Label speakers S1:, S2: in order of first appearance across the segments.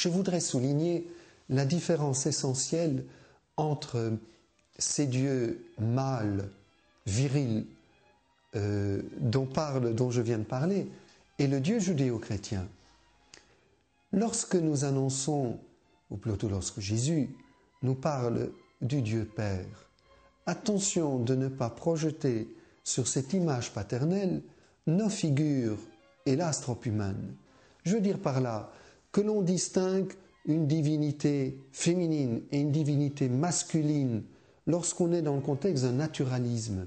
S1: je voudrais souligner la différence essentielle entre ces dieux mâles, virils, euh, dont parle, dont je viens de parler, et le Dieu judéo-chrétien. Lorsque nous annonçons, ou plutôt lorsque Jésus nous parle du Dieu Père, attention de ne pas projeter sur cette image paternelle nos figures, hélas trop humaines. Je veux dire par là que l'on distingue une divinité féminine et une divinité masculine lorsqu'on est dans le contexte d'un naturalisme,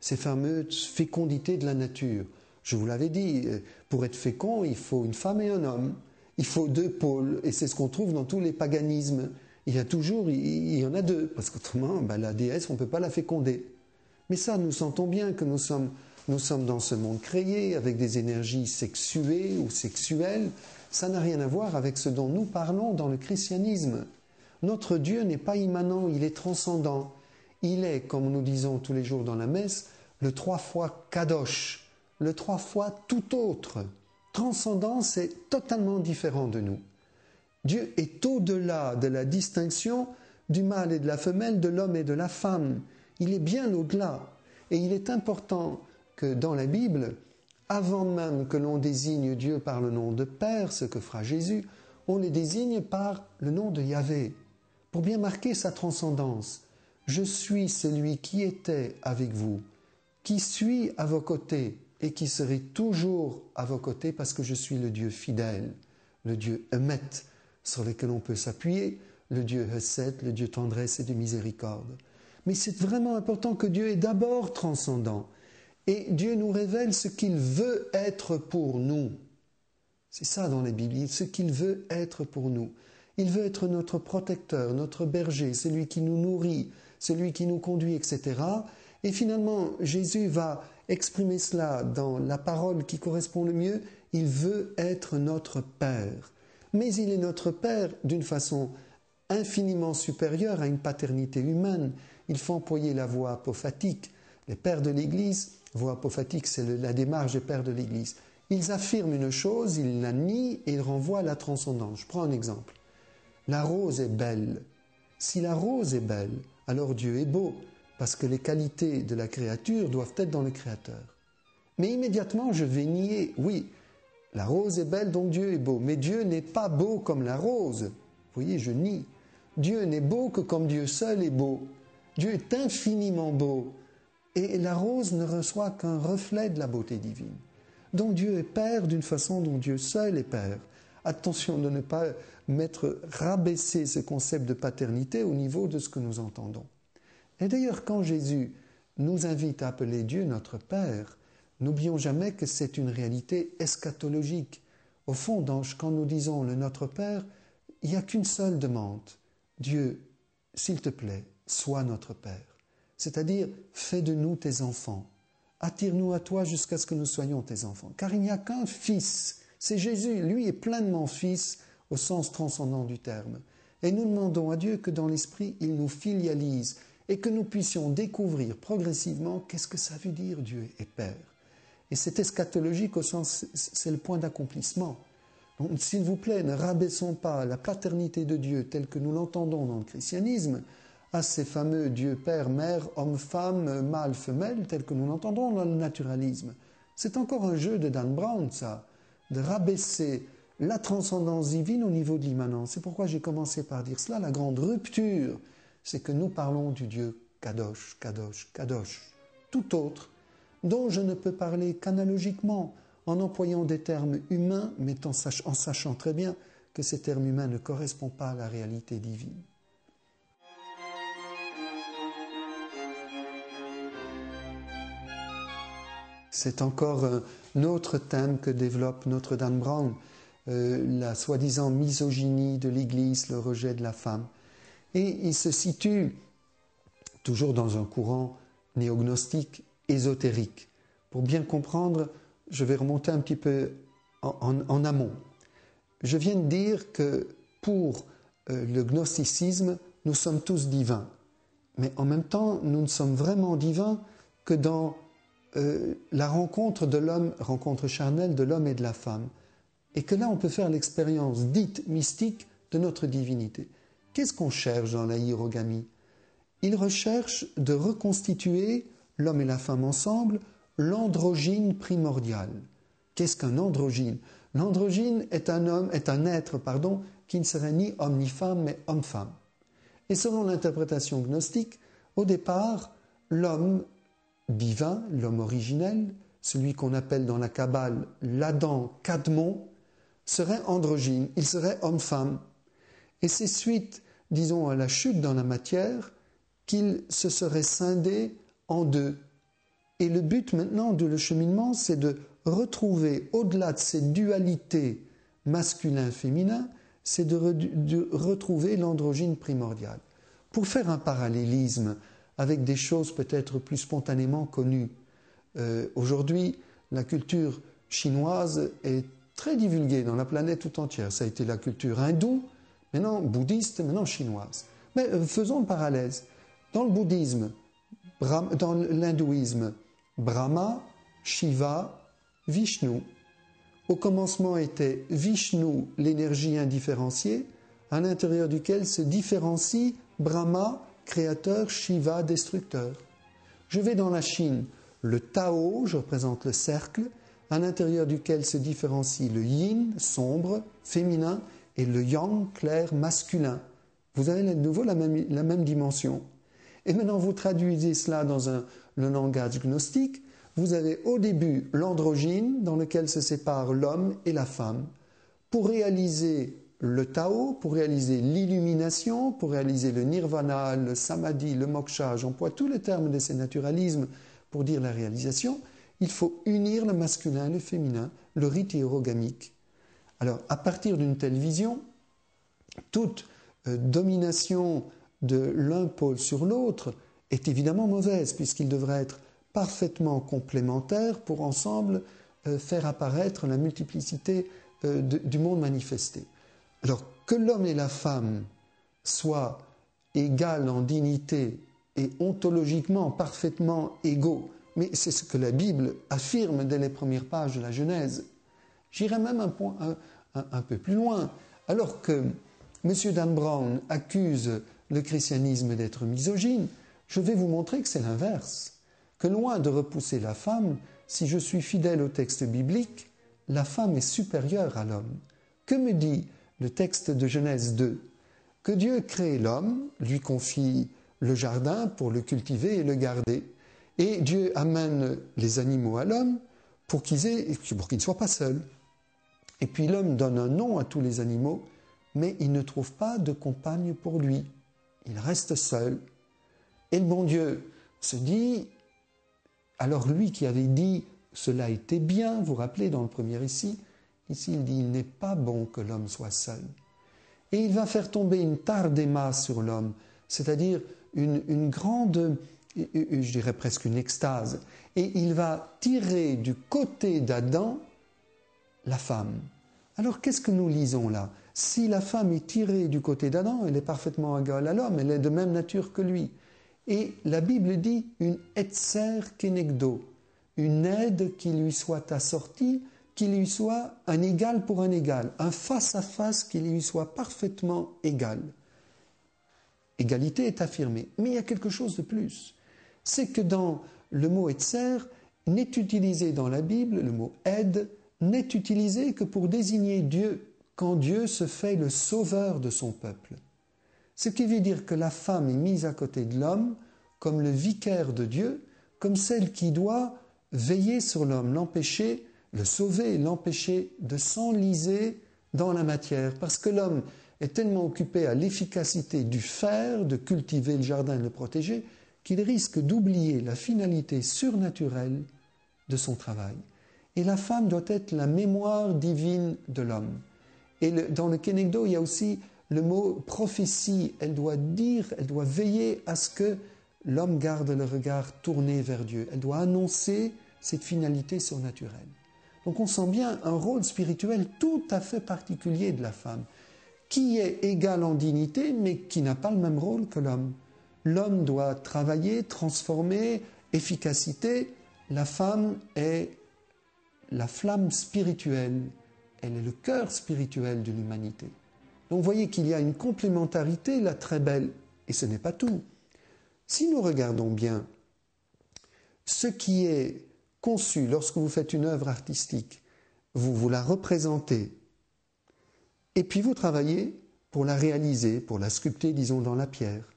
S1: ces fameuses fécondités de la nature. Je vous l'avais dit, euh, pour être fécond, il faut une femme et un homme. Il faut deux pôles, et c'est ce qu'on trouve dans tous les paganismes. Il y a toujours, il y en a deux, parce qu'autrement, ben, la déesse, on ne peut pas la féconder. Mais ça, nous sentons bien que nous sommes, nous sommes dans ce monde créé, avec des énergies sexuées ou sexuelles. Ça n'a rien à voir avec ce dont nous parlons dans le christianisme. Notre Dieu n'est pas immanent, il est transcendant. Il est, comme nous disons tous les jours dans la messe, le trois fois kadosh, le trois fois tout autre. Transcendant, c'est totalement différent de nous. Dieu est au-delà de la distinction du mâle et de la femelle, de l'homme et de la femme. Il est bien au-delà. Et il est important que dans la Bible, avant même que l'on désigne Dieu par le nom de Père, ce que fera Jésus, on le désigne par le nom de Yahvé, pour bien marquer sa transcendance. Je suis celui qui était avec vous, qui suis à vos côtés et qui serai toujours à vos côtés parce que je suis le Dieu fidèle, le Dieu Emet, sur lequel on peut s'appuyer, le Dieu Hesed, le Dieu tendresse et de miséricorde. Mais c'est vraiment important que Dieu est d'abord transcendant. Et Dieu nous révèle ce qu'il veut être pour nous. C'est ça dans la Bible, ce qu'il veut être pour nous. Il veut être notre protecteur, notre berger, celui qui nous nourrit, celui qui nous conduit, etc. Et finalement, Jésus va exprimer cela dans la parole qui correspond le mieux. Il veut être notre Père. Mais il est notre Père d'une façon infiniment supérieure à une paternité humaine. Il faut employer la voie apophatique. Les pères de l'Église, voie apophatique, c'est la démarche des pères de l'Église. Ils affirment une chose, ils la nient et ils renvoient à la transcendance. Je prends un exemple. La rose est belle. Si la rose est belle, alors Dieu est beau, parce que les qualités de la créature doivent être dans le Créateur. Mais immédiatement, je vais nier, oui, la rose est belle, donc Dieu est beau, mais Dieu n'est pas beau comme la rose. Vous voyez, je nie. Dieu n'est beau que comme Dieu seul est beau. Dieu est infiniment beau. Et la rose ne reçoit qu'un reflet de la beauté divine. Donc Dieu est Père d'une façon dont Dieu seul est Père. Attention de ne pas mettre, rabaisser ce concept de paternité au niveau de ce que nous entendons. Et d'ailleurs, quand Jésus nous invite à appeler Dieu notre Père, n'oublions jamais que c'est une réalité eschatologique. Au fond, quand nous disons le Notre Père, il n'y a qu'une seule demande. Dieu, s'il te plaît, sois notre Père. C'est-à-dire, fais de nous tes enfants. Attire-nous à toi jusqu'à ce que nous soyons tes enfants. Car il n'y a qu'un Fils c'est Jésus, lui est pleinement Fils au sens transcendant du terme. Et nous demandons à Dieu que dans l'Esprit, il nous filialise et que nous puissions découvrir progressivement qu'est-ce que ça veut dire Dieu est Père. Et c'est eschatologique au sens, c'est le point d'accomplissement. Donc, s'il vous plaît, ne rabaissons pas la paternité de Dieu telle que nous l'entendons dans le christianisme à ces fameux Dieu Père, Mère, Homme, Femme, Mâle, Femelle, tels que nous l'entendons dans le naturalisme. C'est encore un jeu de Dan Brown, ça de rabaisser la transcendance divine au niveau de l'immanence. C'est pourquoi j'ai commencé par dire cela. La grande rupture, c'est que nous parlons du Dieu Kadosh, Kadosh, Kadosh, tout autre, dont je ne peux parler qu'analogiquement, en employant des termes humains, mais en, en sachant très bien que ces termes humains ne correspondent pas à la réalité divine. C'est encore un autre thème que développe notre Dan Brown, euh, la soi-disant misogynie de l'Église, le rejet de la femme. Et il se situe toujours dans un courant néognostique ésotérique. Pour bien comprendre, je vais remonter un petit peu en, amont. Je viens de dire que pour euh, le gnosticisme, nous sommes tous divins. Mais en même temps, nous ne sommes vraiment divins que dans euh, la rencontre de l'homme, rencontre charnelle de l'homme et de la femme. Et que là, on peut faire l'expérience dite mystique de notre divinité. Qu'est-ce qu'on cherche dans la hiérogamie Il recherche de reconstituer l'homme et la femme ensemble, l'androgyne primordial. Qu'est-ce qu'un androgyne? L'androgyne est un homme, est un être, pardon, qui ne serait ni homme ni femme, mais homme-femme. Et selon l'interprétation gnostique, au départ, l'homme divin, l'homme originel, celui qu'on appelle dans la Kabbale l'Adam Cadmon, serait androgyne, il serait homme-femme. Et c'est suite, disons, à la chute dans la matière qu'il se serait scindé en deux. Et le but maintenant de le cheminement, c'est de retrouver, au-delà de ces dualités masculin-féminin, c'est de, retrouver l'androgyne primordial. Pour faire un parallélisme avec des choses peut-être plus spontanément connues, euh, aujourd'hui, la culture chinoise est très divulguée dans la planète tout entière. Ça a été la culture hindoue, maintenant bouddhiste, maintenant chinoise. Mais euh, faisons le parallèle. Dans le bouddhisme, dans l'hindouisme, Brahma, Shiva, Vishnu. Au commencement était Vishnu, l'énergie indifférenciée, à l'intérieur duquel se différencie Brahma, créateur, Shiva, destructeur. Je vais dans la Chine, le Tao, je représente le cercle, à l'intérieur duquel se différencie le yin, sombre, féminin, et le yang, clair, masculin. Vous avez de nouveau la même, la même dimension. Et maintenant, vous traduisez cela dans un, le langage gnostique. Vous avez au début l'androgyne, dans lequel se séparent l'homme et la femme. Pour réaliser le Tao, pour réaliser l'illumination, pour réaliser le nirvana, le samadhi, le moksha, j'emploie tous les termes de ces naturalismes pour dire la réalisation, il faut unir le masculin et le féminin, le rite hiérogamique. Alors, à partir d'une telle vision, toute euh, domination de l'un pôle sur l'autre est évidemment mauvaise, puisqu'il devrait être parfaitement complémentaire pour ensemble euh, faire apparaître la multiplicité euh, du monde manifesté. Alors que l'homme et la femme soient égales en dignité et ontologiquement parfaitement égaux, mais c'est ce que la Bible affirme dès les premières pages de la Genèse. J'irai même un, un, peu plus loin. Alors que M. Dan Brown accuse le christianisme d'être misogyne, je vais vous montrer que c'est l'inverse. Que loin de repousser la femme, si je suis fidèle au texte biblique, la femme est supérieure à l'homme. Que me dit le texte de Genèse 2, que Dieu crée l'homme, lui confie le jardin pour le cultiver et le garder. Et Dieu amène les animaux à l'homme pour qu'ils ne soient pas seuls. Et puis l'homme donne un nom à tous les animaux, mais il ne trouve pas de compagne pour lui. Il reste seul. Et le bon Dieu se dit, alors lui qui avait dit cela était bien, vous vous rappelez dans le premier ici, Ici, il dit, il n'est pas bon que l'homme soit seul. Et il va faire tomber une tardema sur l'homme, c'est-à-dire une, grande, je dirais presque une extase. Et il va tirer du côté d'Adam la femme. Alors qu'est-ce que nous lisons là? Si la femme est tirée du côté d'Adam, elle est parfaitement égale à l'homme, elle est de même nature que lui. Et la Bible dit une etzer kenegdo, une aide qui lui soit assortie qu'il lui soit un égal pour un égal, un face-à-face qui lui soit parfaitement égal. Égalité est affirmée, mais il y a quelque chose de plus. C'est que dans le mot etzer n'est utilisé dans la Bible, le mot aide n'est utilisé que pour désigner Dieu quand Dieu se fait le sauveur de son peuple. Ce qui veut dire que la femme est mise à côté de l'homme comme le vicaire de Dieu, comme celle qui doit veiller sur l'homme, l'empêcher le sauver, l'empêcher de s'enliser dans la matière, parce que l'homme est tellement occupé à l'efficacité du faire, de cultiver le jardin et de le protéger, qu'il risque d'oublier la finalité surnaturelle de son travail. Et la femme doit être la mémoire divine de l'homme. Et dans le Kenegdo, il y a aussi le mot prophétie. Elle doit dire, elle doit veiller à ce que l'homme garde le regard tourné vers Dieu. Elle doit annoncer cette finalité surnaturelle. Donc on sent bien un rôle spirituel tout à fait particulier de la femme, qui est égale en dignité, mais qui n'a pas le même rôle que l'homme. L'homme doit travailler, transformer, efficacité. La femme est la flamme spirituelle, elle est le cœur spirituel de l'humanité. Donc vous voyez qu'il y a une complémentarité là très belle. Et ce n'est pas tout. Si nous regardons bien ce qui est conçu lorsque vous faites une œuvre artistique, vous vous la représentez, et puis vous travaillez pour la réaliser, pour la sculpter, disons, dans la pierre.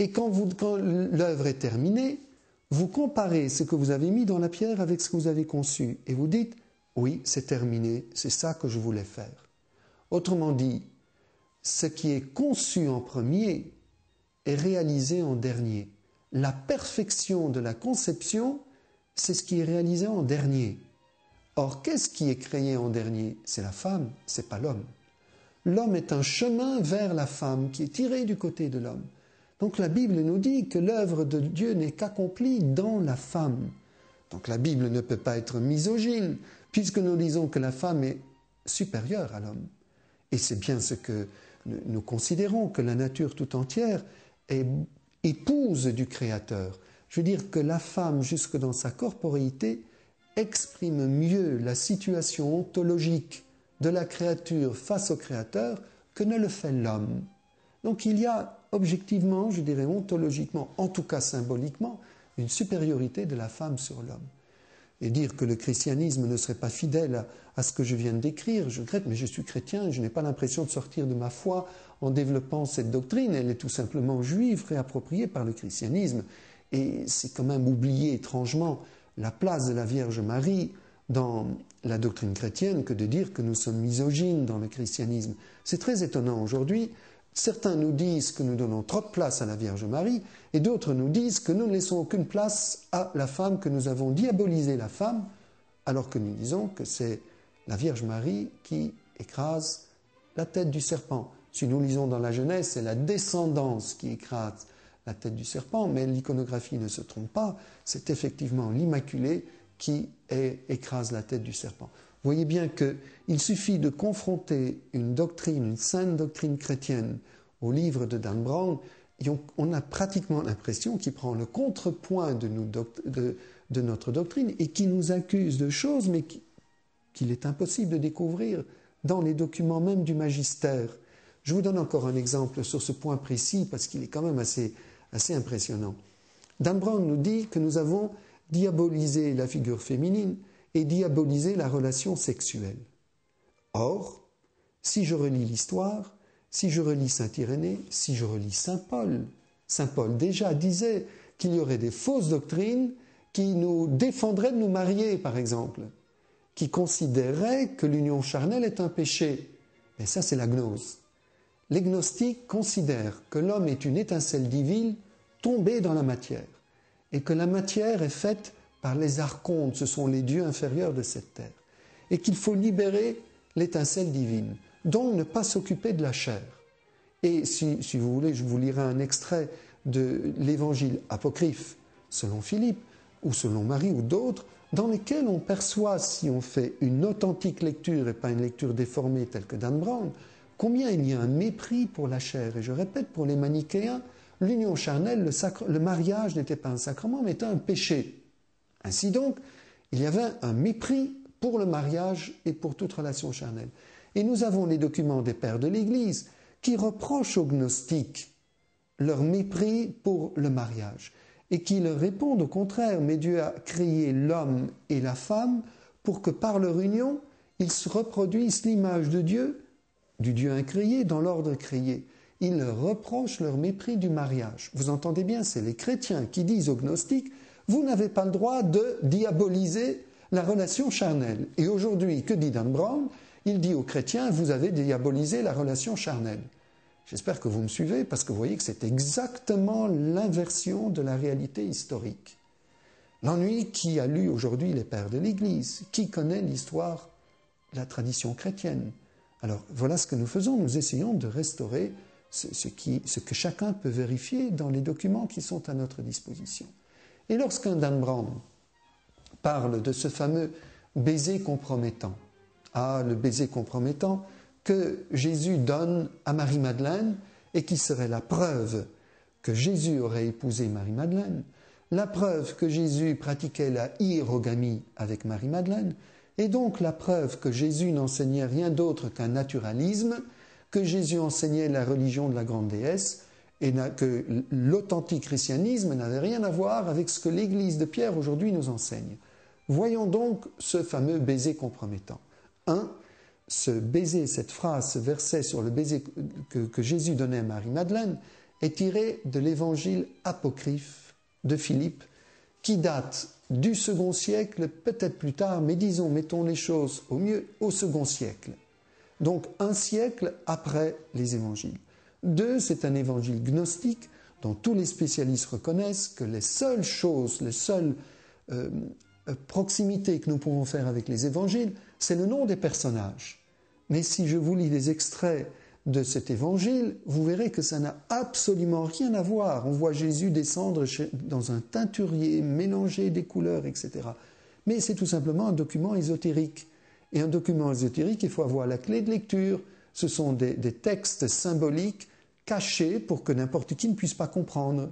S1: Et quand, quand l'œuvre est terminée, vous comparez ce que vous avez mis dans la pierre avec ce que vous avez conçu, et vous dites, oui, c'est terminé, c'est ça que je voulais faire. Autrement dit, ce qui est conçu en premier est réalisé en dernier. La perfection de la conception, c'est ce qui est réalisé en dernier. Or, qu'est-ce qui est créé en dernier? C'est la femme, c'est pas l'homme. L'homme est un chemin vers la femme qui est tiré du côté de l'homme. Donc la Bible nous dit que l'œuvre de Dieu n'est qu'accomplie dans la femme. Donc la Bible ne peut pas être misogyne, puisque nous disons que la femme est supérieure à l'homme. Et c'est bien ce que nous considérons, que la nature tout entière est épouse du Créateur. Je veux dire que la femme, jusque dans sa corporéité, exprime mieux la situation ontologique de la créature face au Créateur que ne le fait l'homme. Donc il y a objectivement, je dirais ontologiquement, en tout cas symboliquement, une supériorité de la femme sur l'homme. Et dire que le christianisme ne serait pas fidèle à, ce que je viens de décrire, je regrette, mais je suis chrétien, je n'ai pas l'impression de sortir de ma foi en développant cette doctrine, elle est tout simplement juive, réappropriée par le christianisme. Et c'est quand même oublier étrangement la place de la Vierge Marie dans la doctrine chrétienne que de dire que nous sommes misogynes dans le christianisme. C'est très étonnant aujourd'hui. Certains nous disent que nous donnons trop de place à la Vierge Marie et d'autres nous disent que nous ne laissons aucune place à la femme, que nous avons diabolisé la femme, alors que nous disons que c'est la Vierge Marie qui écrase la tête du serpent. Si nous lisons dans la Genèse, c'est la descendance qui écrase la tête du serpent, mais l'iconographie ne se trompe pas, c'est effectivement l'Immaculée qui écrase la tête du serpent. Vous voyez bien qu'il suffit de confronter une doctrine, une sainte doctrine chrétienne au livre de Dan Brown, et on, a pratiquement l'impression qu'il prend le contrepoint de, de, notre doctrine et qui nous accuse de choses, mais qu'il est impossible de découvrir dans les documents même du magistère. Je vous donne encore un exemple sur ce point précis parce qu'il est quand même assez, assez impressionnant. Dan Brown nous dit que nous avons diabolisé la figure féminine et diabolisé la relation sexuelle. Or, si je relis l'histoire, si je relis Saint Irénée, si je relis Saint Paul, Saint Paul déjà disait qu'il y aurait des fausses doctrines qui nous défendraient de nous marier, par exemple, qui considéraient que l'union charnelle est un péché. Mais ça, c'est la gnose. Les gnostiques considèrent que l'homme est une étincelle divine tombée dans la matière et que la matière est faite par les archontes, ce sont les dieux inférieurs de cette terre, et qu'il faut libérer l'étincelle divine, donc ne pas s'occuper de la chair. Et si, si, vous voulez, je vous lirai un extrait de l'évangile apocryphe selon Philippe, ou selon Marie, ou d'autres, dans lesquels on perçoit, si on fait une authentique lecture et pas une lecture déformée telle que Dan Brown, combien il y a un mépris pour la chair. Et je répète, pour les manichéens, l'union charnelle, le, mariage n'était pas un sacrement, mais un péché. Ainsi donc, il y avait un mépris pour le mariage et pour toute relation charnelle. Et nous avons les documents des pères de l'Église qui reprochent aux gnostiques leur mépris pour le mariage et qui leur répondent au contraire, mais Dieu a créé l'homme et la femme pour que par leur union, ils se reproduisent l'image de Dieu, du Dieu incréé, dans l'ordre créé. Ils leur reprochent leur mépris du mariage. Vous entendez bien, c'est les chrétiens qui disent aux gnostiques, vous n'avez pas le droit de diaboliser la relation charnelle. Et aujourd'hui, que dit Dan Brown? Il dit aux chrétiens, vous avez diabolisé la relation charnelle. J'espère que vous me suivez parce que vous voyez que c'est exactement l'inversion de la réalité historique. L'ennui qui a lu aujourd'hui les pères de l'Église, qui connaît l'histoire, la tradition chrétienne. Alors voilà ce que nous faisons, nous essayons de restaurer ce, que chacun peut vérifier dans les documents qui sont à notre disposition. Et lorsqu'un Dan Brown parle de ce fameux baiser compromettant, ah, le baiser compromettant que Jésus donne à Marie-Madeleine et qui serait la preuve que Jésus aurait épousé Marie-Madeleine, la preuve que Jésus pratiquait la hiérogamie avec Marie-Madeleine, et donc la preuve que Jésus n'enseignait rien d'autre qu'un naturalisme, que Jésus enseignait la religion de la grande déesse et que l'authentique christianisme n'avait rien à voir avec ce que l'Église de Pierre aujourd'hui nous enseigne. Voyons donc ce fameux baiser compromettant. 1. Ce baiser, cette phrase, ce verset sur le baiser que, que Jésus donnait à Marie-Madeleine est tiré de l'évangile apocryphe de Philippe qui date du second siècle, peut-être plus tard, mais disons, mettons les choses au mieux, au second siècle. Donc un siècle après les évangiles. Deux, c'est un évangile gnostique dont tous les spécialistes reconnaissent que les seules choses, les seules euh, proximités que nous pouvons faire avec les évangiles, c'est le nom des personnages. Mais si je vous lis des extraits de cet évangile, vous verrez que ça n'a absolument rien à voir. On voit Jésus descendre dans un teinturier, mélanger des couleurs, etc. Mais c'est tout simplement un document ésotérique. Et un document ésotérique, il faut avoir la clé de lecture. Ce sont des, textes symboliques cachés pour que n'importe qui ne puisse pas comprendre.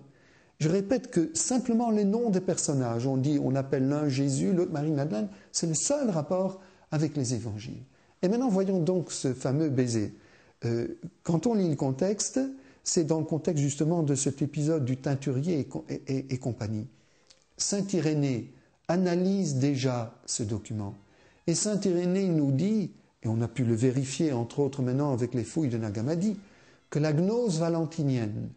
S1: Je répète que simplement les noms des personnages, on dit, on appelle l'un Jésus, l'autre Marie-Madeleine, c'est le seul rapport avec les évangiles. Et maintenant, voyons donc ce fameux baiser. Euh, quand on lit le contexte, c'est dans le contexte justement de cet épisode du teinturier et, compagnie. Saint Irénée analyse déjà ce document. Et Saint Irénée nous dit, et on a pu le vérifier entre autres maintenant avec les fouilles de Nagamadi, que la gnose valentinienne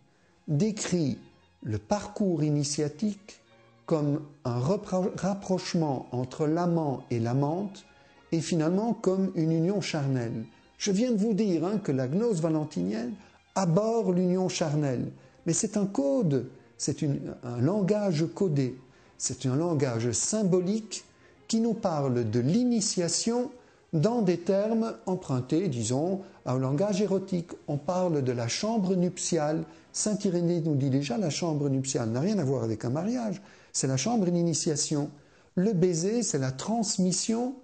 S1: décrit le parcours initiatique comme un rapprochement entre l'amant et l'amante et finalement comme une union charnelle. Je viens de vous dire hein, que la gnose valentinienne aborde l'union charnelle, mais c'est un code, c'est un langage codé, c'est un langage symbolique qui nous parle de l'initiation dans des termes empruntés, disons, à un langage érotique. On parle de la chambre nuptiale. Saint Irénée nous dit déjà la chambre nuptiale n'a rien à voir avec un mariage, c'est la chambre d'initiation. Le baiser, c'est la transmission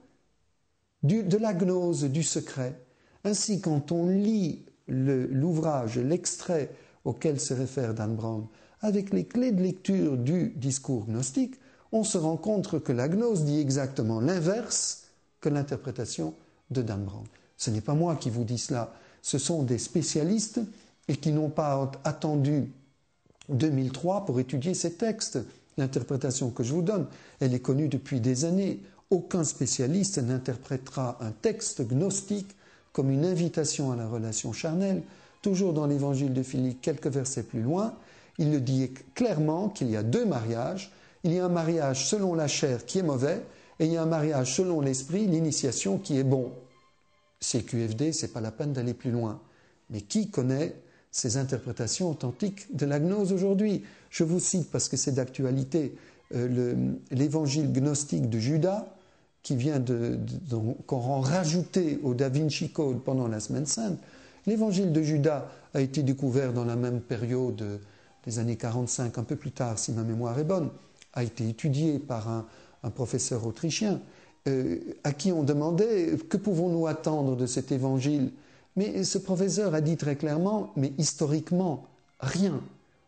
S1: de la gnose, du secret. Ainsi, quand on lit l'ouvrage, l'extrait auquel se réfère Dan Brown, avec les clés de lecture du discours gnostique, on se rend compte que la gnose dit exactement l'inverse que l'interprétation de Dan Brown. Ce n'est pas moi qui vous dis cela, ce sont des spécialistes et qui n'ont pas attendu 2003 pour étudier ces textes. L'interprétation que je vous donne, elle est connue depuis des années. Aucun spécialiste n'interprétera un texte gnostique comme une invitation à la relation charnelle, toujours dans l'évangile de Philippe, quelques versets plus loin, il le dit clairement qu'il y a deux mariages. Il y a un mariage selon la chair qui est mauvais, et il y a un mariage selon l'esprit, l'initiation qui est bon. C'est QFD, c'est pas la peine d'aller plus loin. Mais qui connaît ces interprétations authentiques de la gnose aujourd'hui? Je vous cite parce que c'est d'actualité euh, l'évangile gnostique de Judas, qui vient de, qu'on rend rajouté au Da Vinci Code pendant la Semaine Sainte, l'évangile de Judas a été découvert dans la même période des années 45, un peu plus tard, si ma mémoire est bonne, a été étudié par un, professeur autrichien, euh, à qui on demandait que pouvons-nous attendre de cet évangile? Mais ce professeur a dit très clairement, mais historiquement, rien.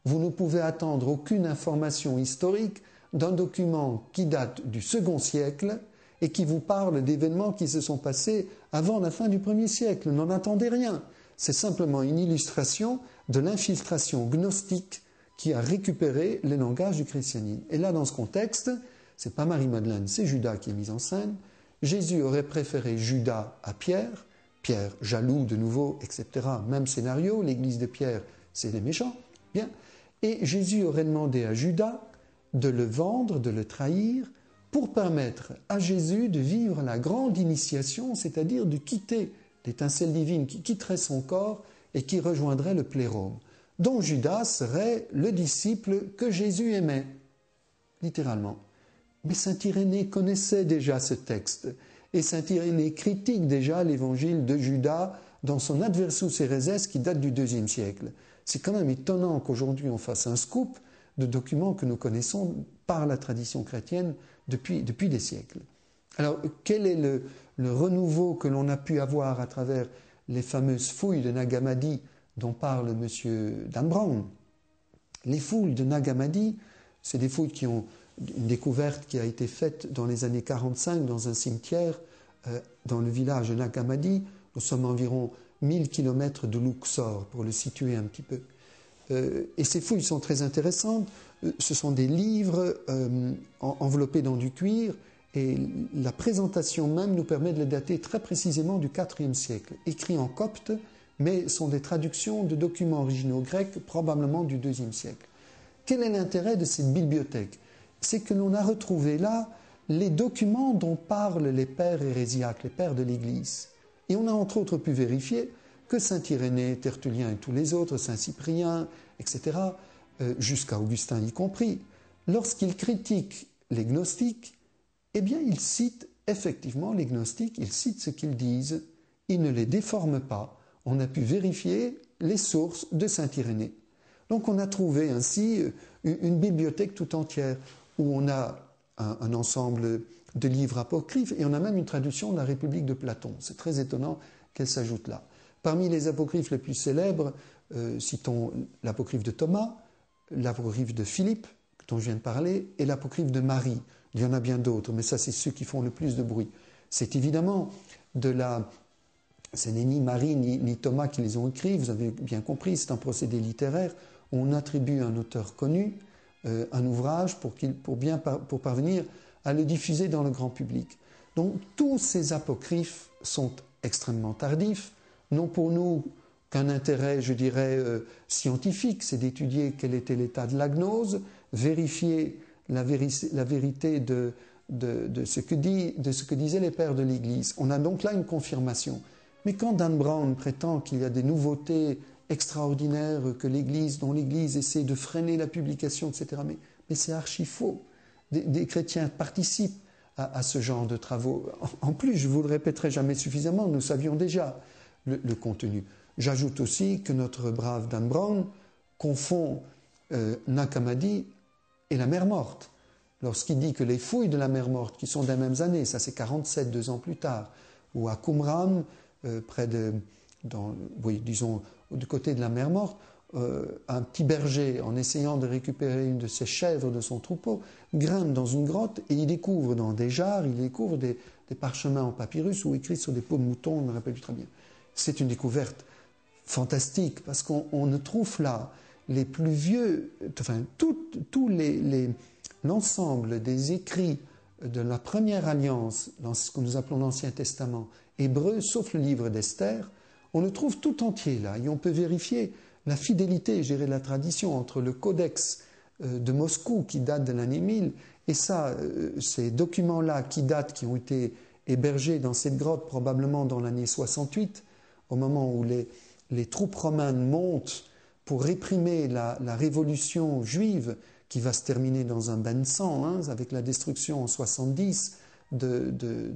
S1: Vous ne pouvez attendre aucune information historique d'un document qui date du second siècle et qui vous parle d'événements qui se sont passés avant la fin du premier siècle. N'en attendez rien. C'est simplement une illustration de l'infiltration gnostique qui a récupéré les langages du christianisme. Et là, dans ce contexte, c'est pas Marie-Madeleine, c'est Judas qui est mis en scène. Jésus aurait préféré Judas à Pierre, Pierre jaloux de nouveau, etc. Même scénario, l'église de Pierre, c'est des méchants. Bien. Et Jésus aurait demandé à Judas de le vendre, de le trahir, pour permettre à Jésus de vivre la grande initiation, c'est-à-dire de quitter l'étincelle divine qui quitterait son corps et qui rejoindrait le plérome, dont Judas serait le disciple que Jésus aimait, littéralement. Mais Saint Irénée connaissait déjà ce texte, et Saint Irénée critique déjà l'évangile de Judas dans son Adversus Ereses qui date du deuxième siècle. C'est quand même étonnant qu'aujourd'hui on fasse un scoop de documents que nous connaissons par la tradition chrétienne depuis, depuis des siècles. Alors, quel est le, renouveau que l'on a pu avoir à travers les fameuses fouilles de Nagamadi dont parle M. Dan Brown? Les fouilles de Nagamadi, c'est des fouilles qui ont une découverte qui a été faite dans les années 45 dans un cimetière euh, dans le village de Nagamadi. Nous sommes environ 1000 km de Luxor, pour le situer un petit peu. Euh, et ces fouilles sont très intéressantes. Euh, ce sont des livres euh, enveloppés dans du cuir, et la présentation même nous permet de les dater très précisément du IVe siècle, écrits en copte, mais sont des traductions de documents originaux grecs, probablement du IIe siècle. Quel est l'intérêt de cette bibliothèque? C'est que l'on a retrouvé là les documents dont parlent les pères hérésiaques, les pères de l'Église. Et on a entre autres pu vérifier que Saint Irénée, Tertullien et tous les autres, Saint Cyprien, etc., euh, jusqu'à Augustin y compris, lorsqu'ils critiquent les gnostiques, eh bien ils citent effectivement les gnostiques, ils citent ce qu'ils disent, ils ne les déforment pas. On a pu vérifier les sources de Saint Irénée. Donc on a trouvé ainsi euh, une bibliothèque tout entière où on a un, ensemble de livres apocryphes et on a même une traduction de la République de Platon. C'est très étonnant qu'elle s'ajoute là. Parmi les apocryphes les plus célèbres, euh, citons l'apocryphe de Thomas, l'apocryphe de Philippe, dont je viens de parler, et l'apocryphe de Marie. Il y en a bien d'autres, mais ça, c'est ceux qui font le plus de bruit. C'est évidemment de la. Ce n'est ni Marie ni, Thomas qui les ont écrits, vous avez bien compris, c'est un procédé littéraire. On attribue à un auteur connu euh, un ouvrage pour, pour, bien, pour parvenir à le diffuser dans le grand public. Donc tous ces apocryphes sont extrêmement tardifs, non pour nous qu'un intérêt, je dirais, euh, scientifique, c'est d'étudier quel était l'état de la gnose, vérifier la, vérité de, ce que disaient les pères de l'Église. On a donc là une confirmation. Mais quand Dan Brown prétend qu'il y a des nouveautés extraordinaires que l'Église, dont l'Église essaie de freiner la publication, etc., mais, c'est archi faux. Des, chrétiens participent à, ce genre de travaux. En, plus, je vous le répéterai jamais suffisamment, nous savions déjà le contenu. J'ajoute aussi que notre brave Dan Brown confond euh, Nakamadi et la mer morte. Lorsqu'il dit que les fouilles de la mer morte, qui sont des mêmes années, ça c'est 47, deux ans plus tard, ou à Qumran, euh, près de, oui, disons, du côté de la mer morte, euh, un petit berger, en essayant de récupérer une de ses chèvres de son troupeau, grimpe dans une grotte et il découvre dans des jarres, il découvre des, parchemins en papyrus ou écrits sur des peaux de mouton, je me rappelle très bien. C'est une découverte fantastique, parce qu'on trouve là les plus vieux, enfin tout, l'ensemble des écrits de la première alliance, dans ce que nous appelons l'Ancien Testament hébreu, sauf le livre d'Esther, on le trouve tout entier là, et on peut vérifier la fidélité, dirais, la tradition entre le codex euh, de Moscou qui date de l'année 1000 et ça, euh, ces documents-là qui datent, qui ont été hébergés dans cette grotte probablement dans l'année 68, au moment où les, les troupes romaines montent pour réprimer la, révolution juive qui va se terminer dans un bain de sang, hein, avec la destruction en 70 de,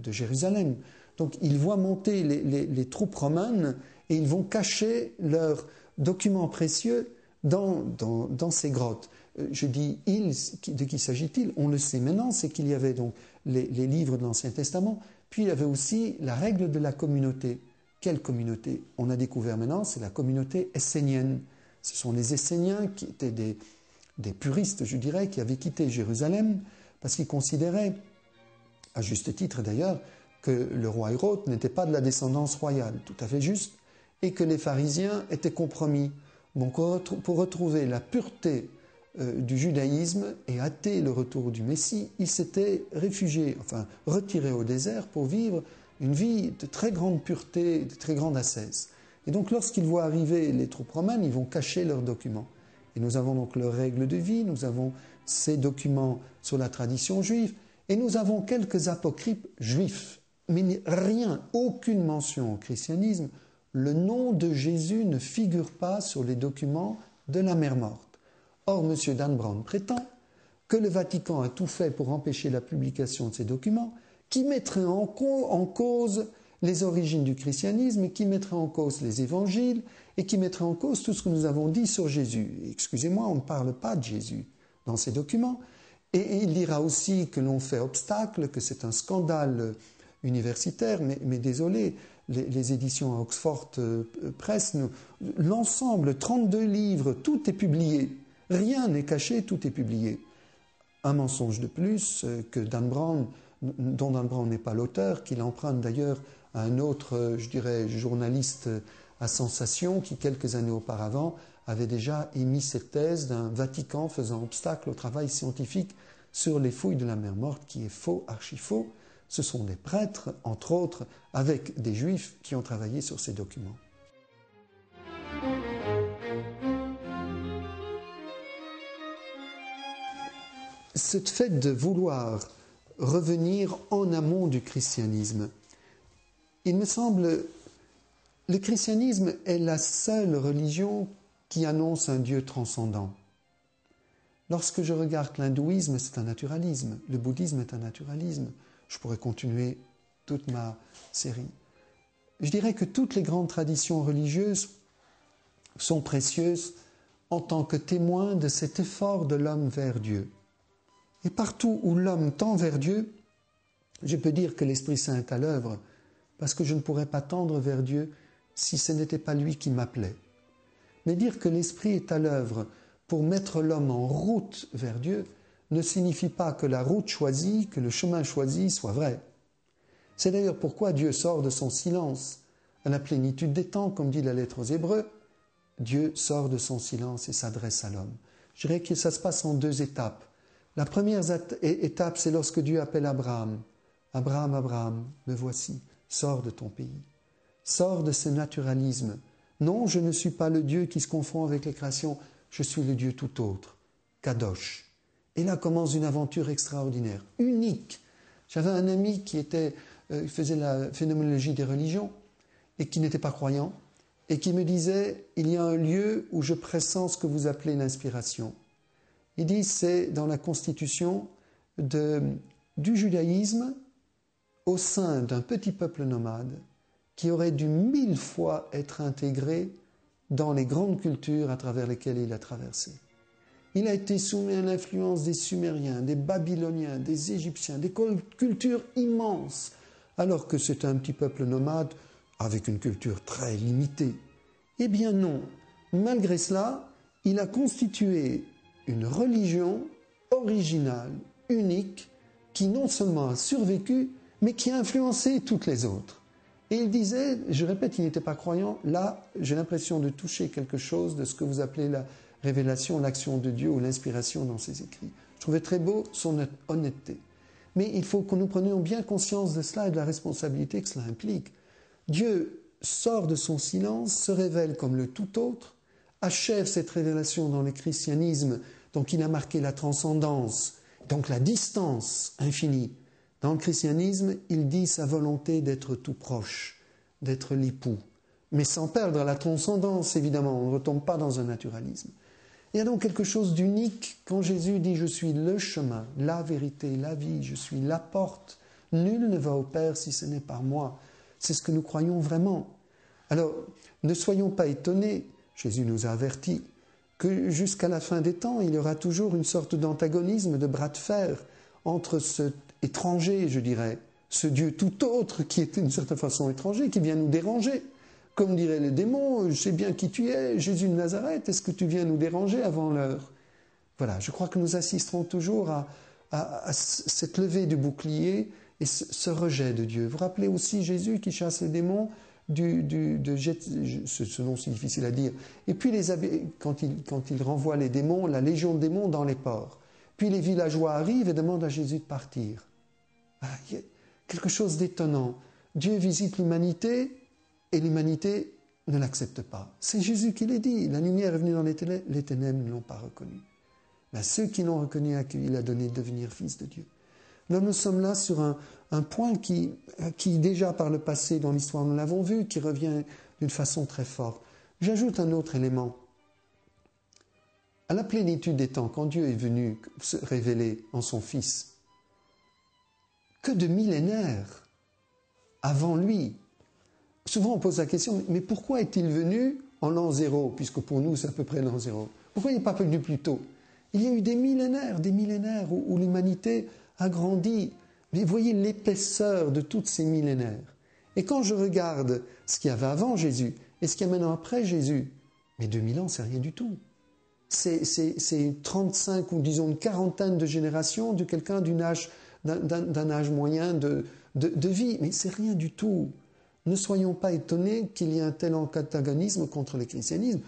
S1: Jérusalem. Donc ils voient monter les, troupes romaines et ils vont cacher leurs documents précieux dans, ces grottes. Euh, je dis ils, de qui s'agit-il? On le sait maintenant, c'est qu'il y avait donc les livres de l'Ancien Testament, puis il y avait aussi la règle de la communauté. Quelle communauté On a découvert maintenant, c'est la communauté essénienne. Ce sont les Esséniens qui étaient des, puristes, je dirais, qui avaient quitté Jérusalem parce qu'ils considéraient, à juste titre d'ailleurs, que le roi Hérode n'était pas de la descendance royale, tout à fait juste, et que les pharisiens étaient compromis. Donc pour retrouver la pureté euh, du judaïsme et hâter le retour du Messie, ils s'étaient réfugiés, enfin retirés au désert pour vivre une vie de très grande pureté, de très grande ascèse. Et donc lorsqu'ils voient arriver les troupes romaines, ils vont cacher leurs documents. Et nous avons donc leurs règles de vie, nous avons ces documents sur la tradition juive, et nous avons quelques apocryphes juifs, mais rien, aucune mention au christianisme. Le nom de Jésus ne figure pas sur les documents de la mer morte. Or, M. Dan Brown prétend que le Vatican a tout fait pour empêcher la publication de ces documents, qui mettrait en, cause les origines du christianisme, qui mettrait en cause les évangiles, et qui mettrait en cause tout ce que nous avons dit sur Jésus. Excusez-moi, on ne parle pas de Jésus dans ces documents. Et, il dira aussi que l'on fait obstacle, que c'est un scandale universitaire, mais, désolé, les, éditions à Oxford euh, Press, l'ensemble, 32 livres, tout est publié. Rien n'est caché, tout est publié. Un mensonge de plus euh, que Dan Brown dont Dan Brown n'est pas l'auteur, qu'il emprunte d'ailleurs à un autre, je dirais, journaliste à Sensation, qui quelques années auparavant avait déjà émis cette thèse d'un Vatican faisant obstacle au travail scientifique sur les fouilles de la mer morte, qui est faux, archi faux. Ce sont des prêtres, entre autres, avec des juifs, qui ont travaillé sur ces documents. Cette fait de vouloir revenir en amont du christianisme, il me semble, le christianisme est la seule religion qui annonce un Dieu transcendant. Lorsque je regarde l'hindouisme, c'est un naturalisme, le bouddhisme est un naturalisme. Je pourrais continuer toute ma série. Je dirais que toutes les grandes traditions religieuses sont précieuses en tant que témoins de cet effort de l'homme vers Dieu. Et partout où l'homme tend vers Dieu, je peux dire que l'Esprit Saint est à l'œuvre, parce que je ne pourrais pas tendre vers Dieu si ce n'était pas lui qui m'appelait. Mais dire que l'Esprit est à l'œuvre pour mettre l'homme en route vers Dieu ne signifie pas que la route choisie, que le chemin choisi soit vrai. C'est d'ailleurs pourquoi Dieu sort de son silence. À la plénitude des temps, comme dit la lettre aux Hébreux, Dieu sort de son silence et s'adresse à l'homme. Je dirais que ça se passe en deux étapes. La première étape, c'est lorsque Dieu appelle Abraham. Abraham, Abraham, me voici, sors de ton pays. Sors de ce naturalisme. Non, je ne suis pas le Dieu qui se confond avec les créations, je suis le Dieu tout autre, Kadosh. Et là commence une aventure extraordinaire, unique. J'avais un ami qui était, euh, faisait la phénoménologie des religions et qui n'était pas croyant et qui me disait il y a un lieu où je pressens ce que vous appelez l'inspiration. Il dit c'est dans la constitution du judaïsme au sein d'un petit peuple nomade qui aurait dû mille fois être intégré dans les grandes cultures à travers lesquelles il a traversé. Il a été soumis à l'influence des Sumériens, des Babyloniens, des Égyptiens, des cultures immenses, alors que c'est un petit peuple nomade avec une culture très limitée. Eh bien non, malgré cela, il a constitué une religion originale, unique, qui non seulement a survécu, mais qui a influencé toutes les autres. Et il disait, je répète, il n'était pas croyant, là, j'ai l'impression de toucher quelque chose de ce que vous appelez la révélation, l'action de Dieu ou l'inspiration dans ses écrits. Je trouvais très beau son honnêteté. Mais il faut que nous prenions bien conscience de cela et de la responsabilité que cela implique. Dieu sort de son silence, se révèle comme le tout autre, achève cette révélation dans le christianisme, donc il a marqué la transcendance, donc la distance infinie. Dans le christianisme, il dit sa volonté d'être tout proche, d'être l'époux, mais sans perdre la transcendance, évidemment, on ne retombe pas dans un naturalisme. Il y a donc quelque chose d'unique quand Jésus dit Je suis le chemin, la vérité, la vie, je suis la porte. Nul ne va au Père si ce n'est par moi. C'est ce que nous croyons vraiment. Alors, ne soyons pas étonnés Jésus nous a avertis que jusqu'à la fin des temps, il y aura toujours une sorte d'antagonisme, de bras de fer entre ce étranger, je dirais, ce Dieu tout autre qui est d'une certaine façon étranger, qui vient nous déranger. Comme diraient les démons, je sais bien qui tu es, Jésus de Nazareth, est-ce que tu viens nous déranger avant l'heure? Voilà, je crois que nous assisterons toujours à, cette levée du bouclier et ce, ce, rejet de Dieu. Vous rappelez aussi Jésus qui chasse les démons de ce, nom si difficile à dire. Et puis les quand, il, renvoie les démons, la légion de démons dans les ports. Puis les villageois arrivent et demandent à Jésus de partir. il y a quelque chose d'étonnant. Dieu visite l'humanité et l'humanité ne l'accepte pas. C'est Jésus qui l'a dit. La lumière est venue dans les ténèbres, les ténèbres ne l'ont pas reconnu. Mais ceux qui l'ont reconnu, il a donné de devenir fils de Dieu. Nous sommes là sur un, point qui, qui, déjà par le passé dans l'histoire, nous l'avons vu, qui revient d'une façon très forte. J'ajoute un autre élément. À la plénitude des temps, quand Dieu est venu se révéler en son Fils, que de millénaires avant lui. Souvent on pose la question, mais pourquoi est-il venu en l'an zéro, puisque pour nous c'est à peu près l'an zéro? Pourquoi il n'est pas venu plus tôt? Il y a eu des millénaires, des millénaires où l'humanité agrandi. Mais voyez l'épaisseur de toutes ces millénaires. Et quand je regarde ce qu'il y avait avant Jésus et ce qu'il y a maintenant après Jésus, mais 2000 ans, c'est rien du tout. C'est 35 ou disons une quarantaine de générations de quelqu'un d'un âge, âge moyen de, de, de vie, mais c'est rien du tout. Ne soyons pas étonnés qu'il y ait un tel antagonisme contre le christianisme.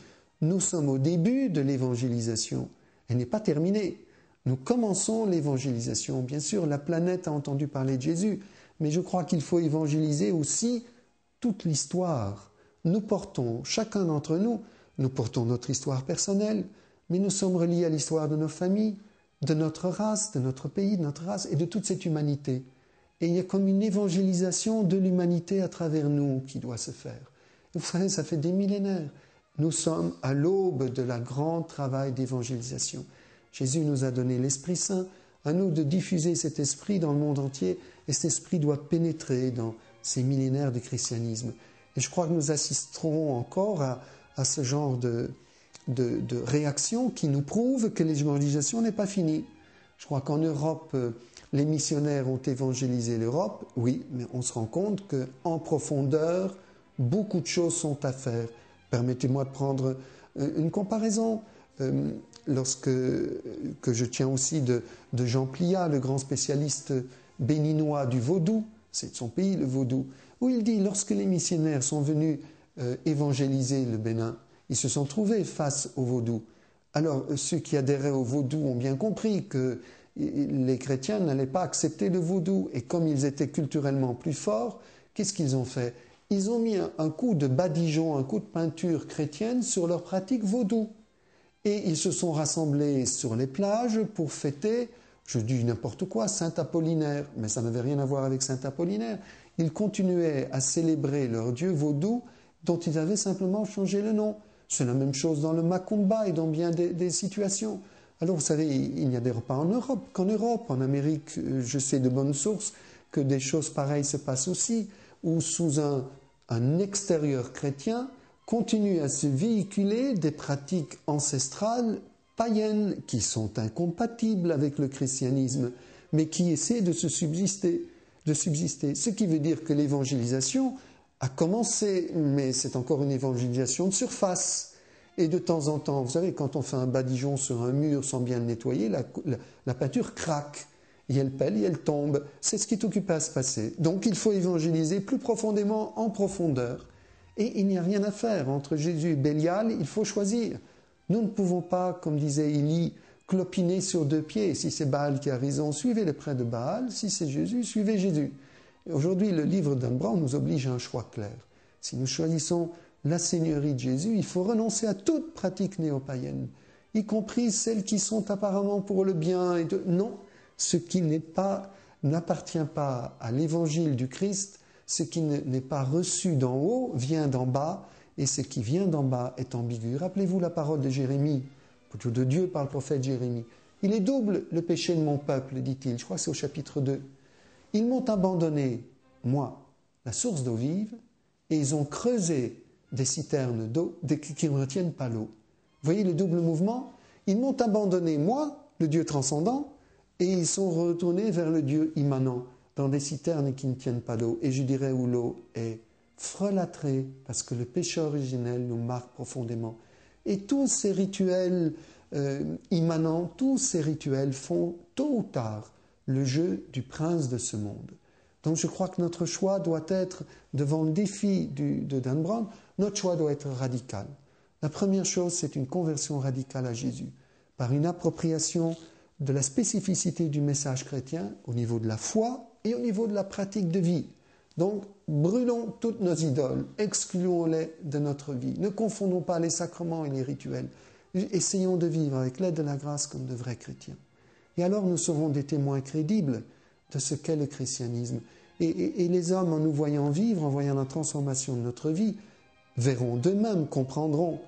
S1: Nous sommes au début de l'évangélisation. Elle n'est pas terminée. Nous commençons l'évangélisation. Bien sûr, la planète a entendu parler de Jésus, mais je crois qu'il faut évangéliser aussi toute l'histoire. Nous portons, chacun d'entre nous, nous portons notre histoire personnelle, mais nous sommes reliés à l'histoire de nos familles, de notre race, de notre pays, de notre race et de toute cette humanité. Et il y a comme une évangélisation de l'humanité à travers nous qui doit se faire. Vous savez, ça fait des millénaires. Nous sommes à l'aube de la grande travail d'évangélisation. Jésus nous a donné l'Esprit Saint, à nous de diffuser cet esprit dans le monde entier, et cet esprit doit pénétrer dans ces millénaires de christianisme. Et je crois que nous assisterons encore à, ce genre de, de, de, réaction qui nous prouve que l'évangélisation n'est pas finie. Je crois qu'en Europe, euh, les missionnaires ont évangélisé l'Europe, oui, mais on se rend compte qu'en profondeur, beaucoup de choses sont à faire. Permettez-moi de prendre euh, une comparaison. Euh, lorsque que je tiens aussi de, Jean Plia, le grand spécialiste béninois du vaudou, c'est de son pays le vaudou, où il dit lorsque les missionnaires sont venus euh, évangéliser le Bénin, ils se sont trouvés face au vaudou. Alors ceux qui adhéraient au vaudou ont bien compris que les chrétiens n'allaient pas accepter le vaudou et comme ils étaient culturellement plus forts, qu'est-ce qu'ils ont fait? Ils ont mis un coup de badigeon, un coup de peinture chrétienne sur leur pratique vaudou. Et ils se sont rassemblés sur les plages pour fêter je dis n'importe quoi, Saint Apollinaire, mais ça n'avait rien à voir avec Saint Apollinaire. Ils continuaient à célébrer leur dieu vaudou dont ils avaient simplement changé le nom. C'est la même chose dans le Macumba et dans bien des, situations. Alors vous savez, il n'y a des repas en Europe qu'en Europe. En Amérique, je sais de bonnes sources que des choses pareilles se passent aussi, où sous un extérieur chrétien continuent à se véhiculer des pratiques ancestrales païennes qui sont incompatibles avec le christianisme, mais qui essaient de se subsister, de subsister. Ce qui veut dire que l'évangélisation a commencé, mais c'est encore une évangélisation de surface. Et de temps en temps, vous savez, quand on fait un badigeon sur un mur sans bien le nettoyer, la, peinture craque. Et elle pèle et elle tombe. C'est ce qui est occupé à se passer. Donc il faut évangéliser plus profondément, en profondeur. Et il n'y a rien à faire. Entre Jésus et Bélial, il faut choisir. Nous ne pouvons pas, comme disait Élie, clopiner sur deux pieds. Si c'est Baal qui a raison, suivez le près de Baal. Si c'est Jésus, suivez Jésus. Aujourd'hui, le livre d'Anbrand nous oblige à un choix clair. Si nous choisissons la Seigneurie de Jésus, il faut renoncer à toute pratique néo-païenne, y compris celles qui sont apparemment pour le bien. Et Non, ce qui n'est pas, n'appartient pas à l'évangile du Christ, ce qui n'est pas reçu d'en haut vient d'en bas et ce qui vient d'en bas est ambigu. Rappelez-vous la parole de Jérémie, plutôt de Dieu par le prophète Jérémie. Il est double le péché de mon peuple, dit-il. Je crois que c'est au chapitre 2. Ils m'ont abandonné, moi, la source d'eau vive, et ils ont creusé des citernes d'eau qui ne retiennent pas l'eau. Voyez le double mouvement? Ils m'ont abandonné, moi, le Dieu transcendant, et ils sont retournés vers le Dieu immanent, dans des citernes qui ne tiennent pas l'eau. Et je dirais où l'eau est frelâtré parce que le péché originel nous marque profondément. Et tous ces rituels euh, immanents, tous ces rituels font tôt ou tard le jeu du prince de ce monde. Donc je crois que notre choix doit être, devant le défi de Dan Brown, notre choix doit être radical. La première chose, c'est une conversion radicale à Jésus, par une appropriation de la spécificité du message chrétien au niveau de la foi et au niveau de la pratique de vie. Donc, brûlons toutes nos idoles, excluons-les de notre vie. Ne confondons pas les sacrements et les rituels. Essayons de vivre avec l'aide de la grâce comme de vrais chrétiens. Et alors nous serons des témoins crédibles de ce qu'est le christianisme. Et, les hommes, en nous voyant vivre, en voyant la transformation de notre vie, verront d'eux-mêmes, comprendront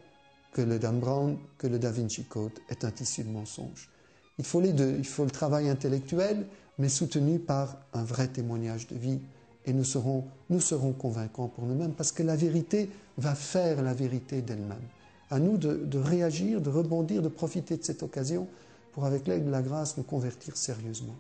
S1: que le Dan Brown, que le Da Vinci Code est un tissu de mensonges. Il faut les deux. Il faut le travail intellectuel, mais soutenu par un vrai témoignage de vie et nous serons, nous serons convaincants pour nous-mêmes parce que la vérité va faire la vérité d'elle-même. À nous de, de, réagir, de rebondir, de profiter de cette occasion pour, avec l'aide de la grâce, nous convertir sérieusement.